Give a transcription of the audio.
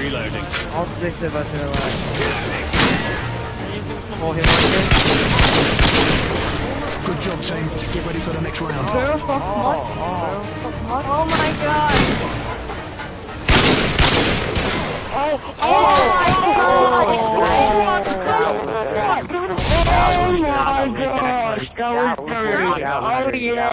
Reloading. Objective I feel like. More. Good job, team. Get ready for the next round. Oh, oh. oh my god. Oh, oh, my oh. Oh, god. Oh my God! that was dirty. Oh yeah.